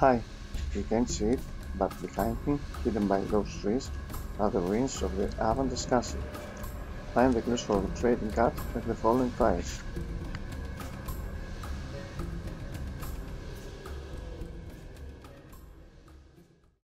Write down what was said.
Hi, you can't see it, but behind me, hidden by those trees, are the ruins of the Avanta's castle. Find the clues for the trading card at the following price.